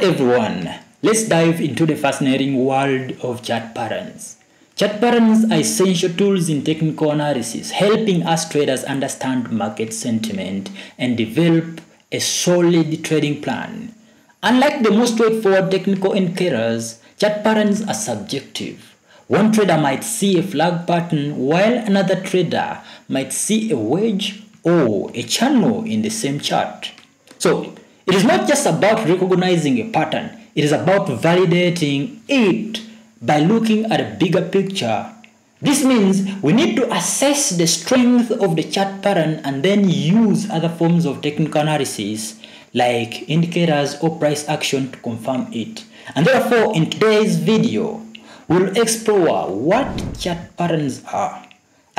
Everyone, let's dive into the fascinating world of chart patterns. Chart patterns are essential tools in technical analysis, helping us traders understand market sentiment and develop a solid trading plan. Unlike the most straightforward technical indicators, chart patterns are subjective. One trader might see a flag pattern while another trader might see a wedge or a channel in the same chart. So, it is not just about recognizing a pattern, it is about validating it by looking at a bigger picture. This means we need to assess the strength of the chart pattern and then use other forms of technical analysis like indicators or price action to confirm it. And therefore, in today's video, we'll explore what chart patterns are,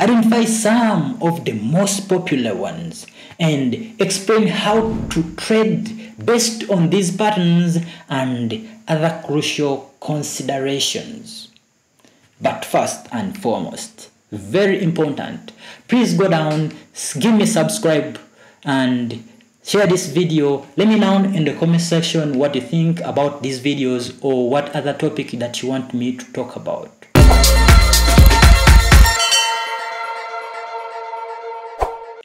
identify some of the most popular ones, and explain how to trade based on these patterns and other crucial considerations. But first and foremost, very important, please go down, give me subscribe and share this video. Let me know in the comment section what you think about these videos or what other topic that you want me to talk about.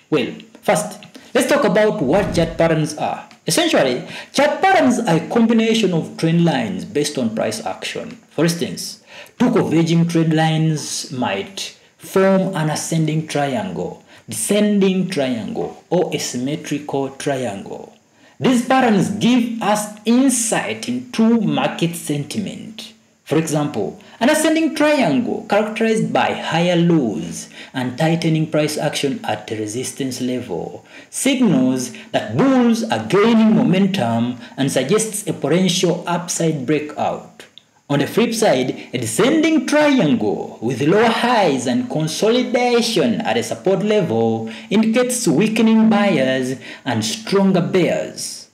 Well, first, let's talk about what chart patterns are. Essentially, chart patterns are a combination of trend lines based on price action. For instance, two converging trend lines might form an ascending triangle, descending triangle, or a symmetrical triangle. These patterns give us insight into market sentiment. For example, an ascending triangle characterized by higher lows and tightening price action at the resistance level signals that bulls are gaining momentum and suggests a potential upside breakout. On the flip side, a descending triangle with lower highs and consolidation at a support level indicates weakening buyers and stronger bears,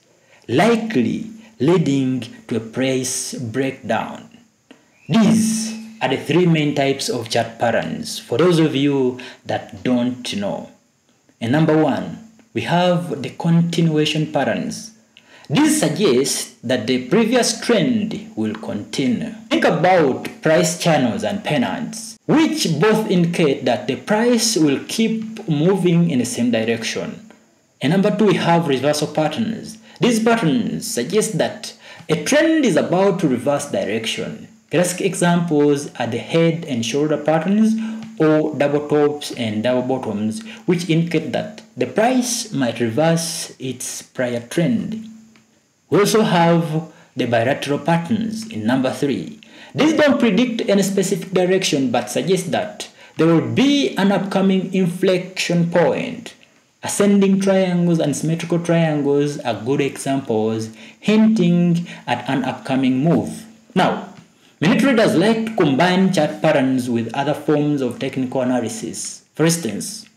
likely leading to a price breakdown. These are the three main types of chart patterns for those of you that don't know. And number one, we have the continuation patterns. This suggests that the previous trend will continue. Think about price channels and pennants, which both indicate that the price will keep moving in the same direction. And number two, we have reversal patterns. These patterns suggest that a trend is about to reverse direction. Classic examples are the head and shoulder patterns or double tops and double bottoms, which indicate that the price might reverse its prior trend. We also have the bilateral patterns in number 3. These don't predict any specific direction but suggest that there will be an upcoming inflection point. Ascending triangles and symmetrical triangles are good examples hinting at an upcoming move. Now, Many traders like to combine chart patterns with other forms of technical analysis. For instance,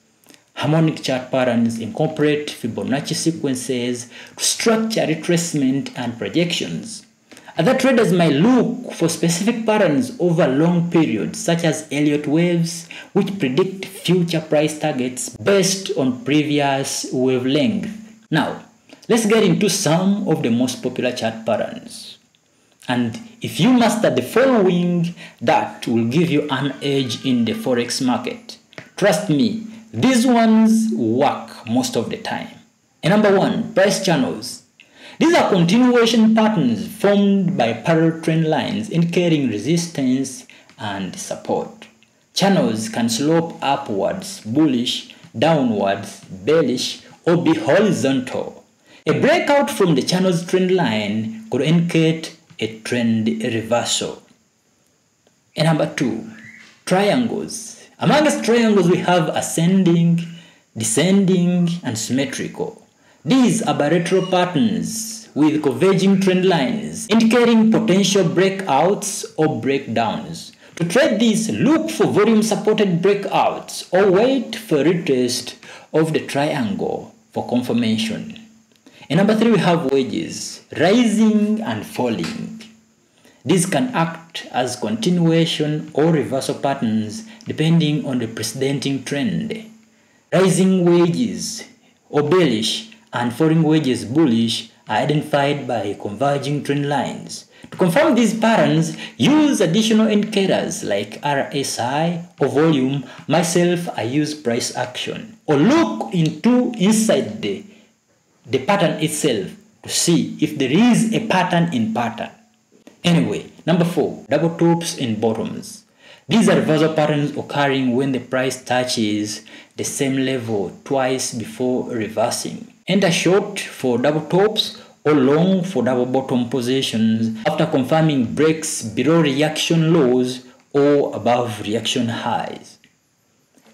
harmonic chart patterns incorporate Fibonacci sequences to structure retracement and projections. Other traders might look for specific patterns over long periods, such as Elliott waves, which predict future price targets based on previous wavelength. Now, let's get into some of the most popular chart patterns. And if you master the following, that will give you an edge in the forex market. Trust me, these ones work most of the time. And number one, price channels. These are continuation patterns formed by parallel trend lines indicating resistance and support. Channels can slope upwards, bullish, downwards, bearish, or be horizontal. A breakout from the channel's trend line could indicate a trend reversal. And number two, triangles. Amongst triangles, we have ascending, descending, and symmetrical. These are bilateral patterns with converging trend lines indicating potential breakouts or breakdowns. To trade these, look for volume supported breakouts or wait for retest of the triangle for confirmation. And number three, we have wedges rising and falling. These can act as continuation or reversal patterns depending on the preceding trend. Rising wedges or bearish and falling wedges bullish are identified by converging trend lines. To confirm these patterns, use additional indicators like RSI or volume. Myself, I use price action. Or look into inside the, the pattern itself to see if there is a pattern in pattern. Anyway, number four, double tops and bottoms. These are reversal patterns occurring when the price touches the same level twice before reversing. Enter short for double tops or long for double bottom positions after confirming breaks below reaction lows or above reaction highs.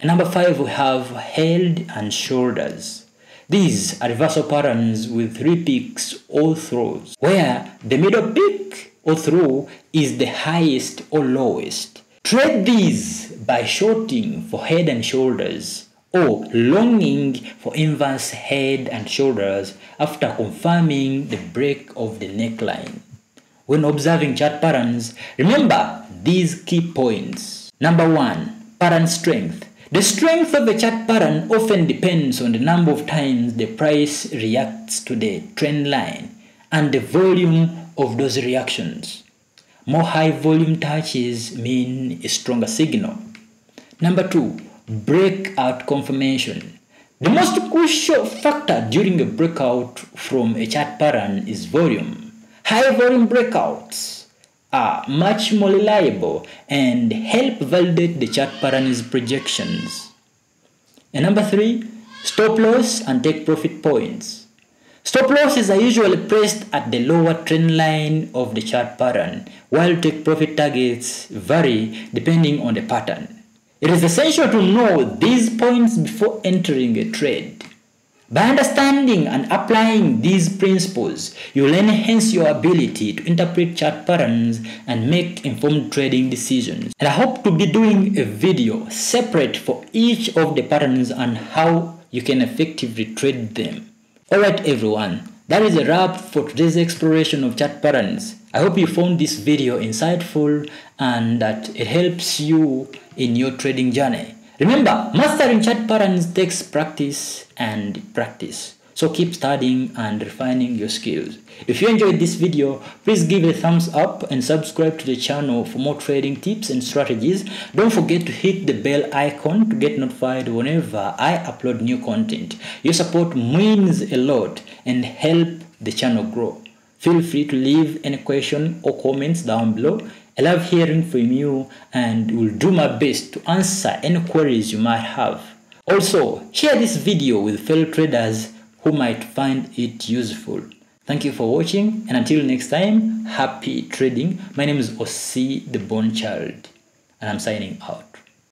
And number five, we have head and shoulders. These are reversal patterns with three peaks or troughs, where the middle peak or trough is the highest or lowest. Trade these by shorting for head and shoulders or longing for inverse head and shoulders after confirming the break of the neckline. When observing chart patterns, remember these key points. Number one, pattern strength. The strength of a chart pattern often depends on the number of times the price reacts to the trend line and the volume of those reactions. More high volume touches mean a stronger signal. Number two, breakout confirmation. The most crucial factor during a breakout from a chart pattern is volume. High volume breakouts are much more reliable and help validate the chart pattern's projections. And number three, stop loss and take profit points. Stop losses are usually placed at the lower trend line of the chart pattern, while take profit targets vary depending on the pattern. It is essential to know these points before entering a trade. By understanding and applying these principles, you will enhance your ability to interpret chart patterns and make informed trading decisions. And I hope to be doing a video separate for each of the patterns and how you can effectively trade them. Alright everyone, that is a wrap for today's exploration of chart patterns. I hope you found this video insightful and that it helps you in your trading journey. Remember, mastering chart patterns takes practice and practice. So keep studying and refining your skills. If you enjoyed this video, please give a thumbs up and subscribe to the channel for more trading tips and strategies. Don't forget to hit the bell icon to get notified whenever I upload new content. Your support means a lot and help the channel grow. Feel free to leave any question or comments down below. I love hearing from you and will do my best to answer any queries you might have. Also, share this video with fellow traders who might find it useful. Thank you for watching and until next time, happy trading. My name is Osie the Born Child and I'm signing out.